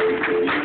Thank you.